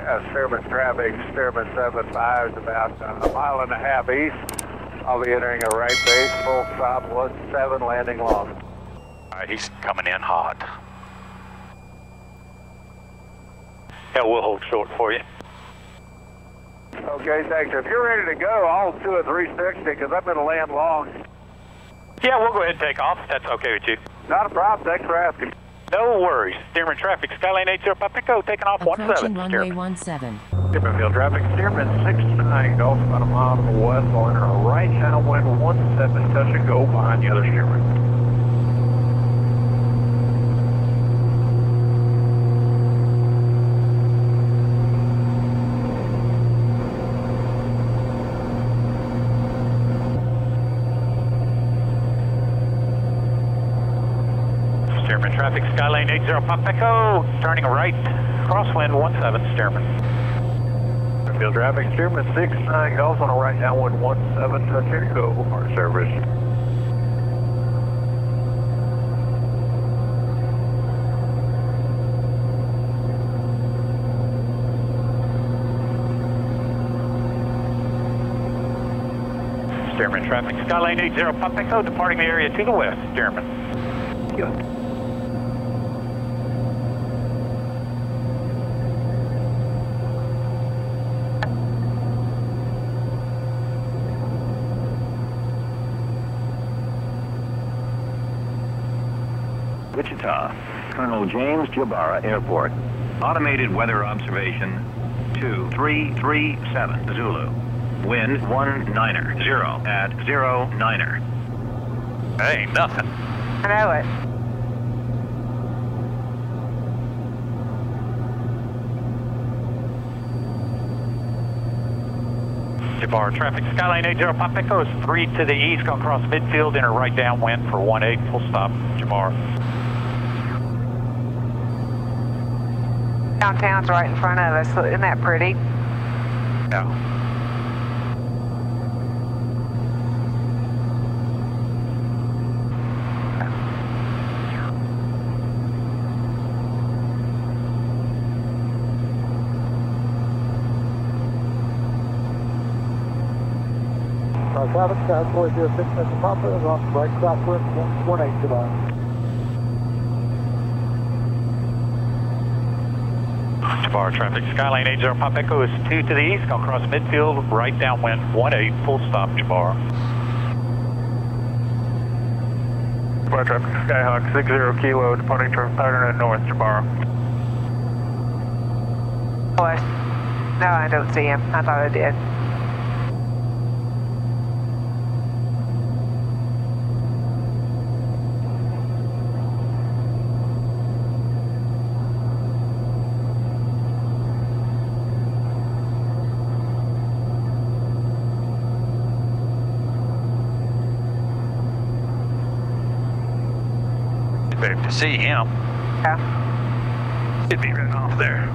uh, Stearman traffic, Stearman 75 is about uh, a mile and a half east. I'll be entering a right base, full stop, 17, landing long. Right, he's coming in hot. Yeah, we'll hold short for you. Okay, thanks. If you're ready to go, I'll do a 360 because I'm going to land long. Yeah, we'll go ahead and take off. That's okay with you. Not a problem. Thanks for asking. No worries. Stearman traffic, Skylane 80 Papa Echo, taking off Approaching 17. runway Stearman. 17. Stearman field traffic, Stearman 69, Gulf about a mile to the west. I'll enter a right downwind 17, touch and go behind the other Stearman. Stearman traffic, Skylane 80 Papa Echo, turning right, crosswind 17, Stearman. Field traffic, Stearman 69, Gulf on a right downwind 17, uh, touch and go. Our service. Stearman traffic, Skylane 80 Papa Echo, departing the area to the west, Stearman. Good. Wichita, Colonel James Jabara Airport. Automated weather observation 2337 Zulu. Wind 19er, 0 at 0 niner. Hey, nothing. I know it. Jabara traffic, Skylane 80 Papa Echo is 3 to the east, going across midfield, enter right downwind for 18, full stop, Jabara. Downtown's right in front of us. Isn't that pretty? Yeah. Traffic, uh, 406 Mr. Papa is off right southwest 18 July. Jabara traffic, Skylane 80 Papa Echo is 2 to the east, going across midfield, right downwind, 18, full stop, Jabara. Bar traffic, Skyhawk 60 kilo, departing from Pattern and North, Jabara. Oh, I, no, I don't see him. I thought I did. Expect to see him. Yeah. Should be right off there.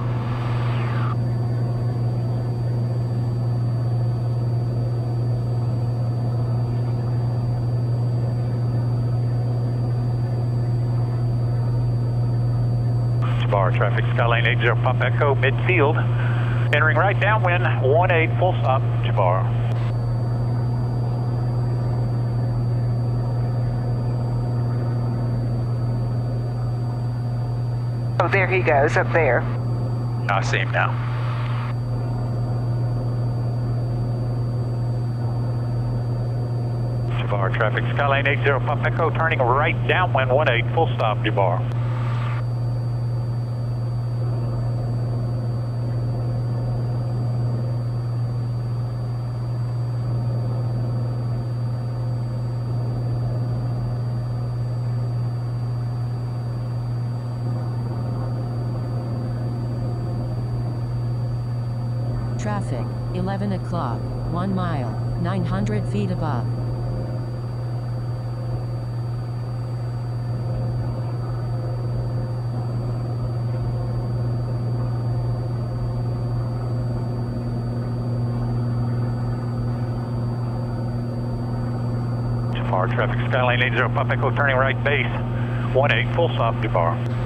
Jabara traffic, Skylane 80 Pump Echo, midfield. Entering right downwind, 18, full stop, Jabara. Oh, there he goes, up there. I see him now. Jabara traffic, Skylane 80 Pump Echo, turning right downwind, 18, full stop, Jabara. Traffic, 11 o'clock, 1 mile, 900 feet above. Jabara traffic, Skylane 80 Pump Echo, turning right base, 18, full stop, Jabara.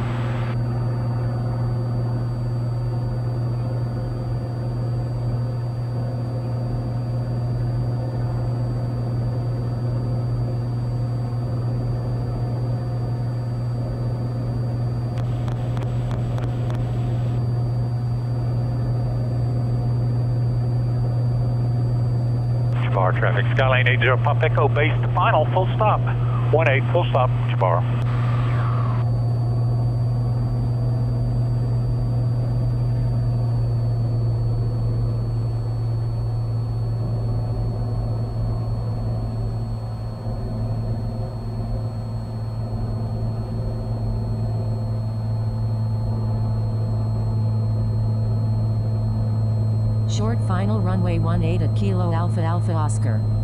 Traffic, Skylane 80 Pop Echo, base to final, full stop. 1-8, full stop, Jabara. Short final runway 18 at Kilo Alpha Alpha Oscar.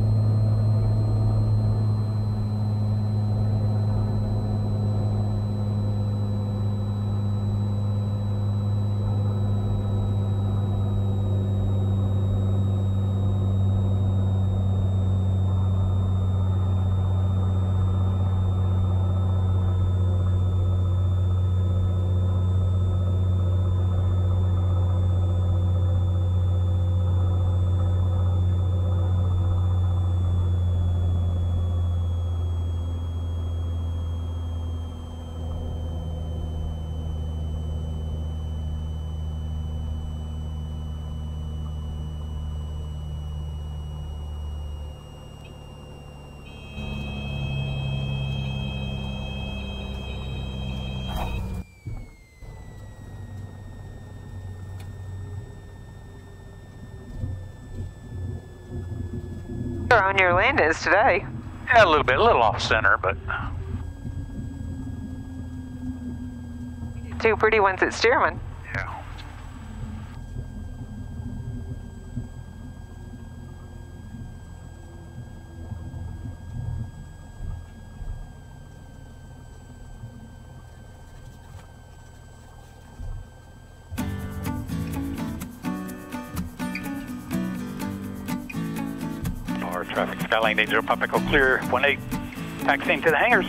You're on your landings today. Yeah, a little bit, a little off center, but Two pretty ones at Stearman. Traffic, Skylane 80 Pop Echo, clear 18, taxiing to the hangars.